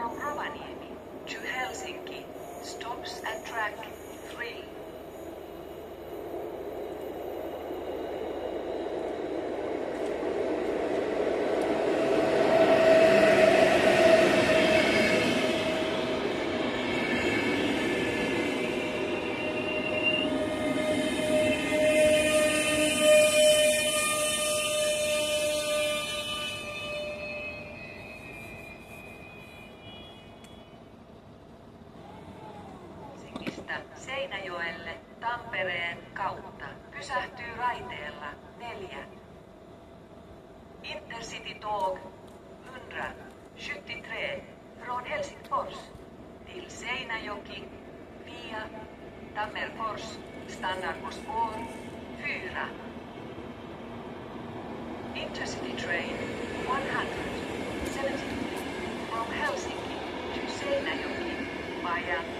from Rovaniemi to Helsinki, stops at track 3. Seinäjoelle Tampereen kautta. Pysähtyy raiteella 4. Intercity Tåg 173 Ron Helsingfors till Seinäjoki via Tammerfors stannar på spår 4. Intercity Train 170 from Helsinki to Seinäjoki via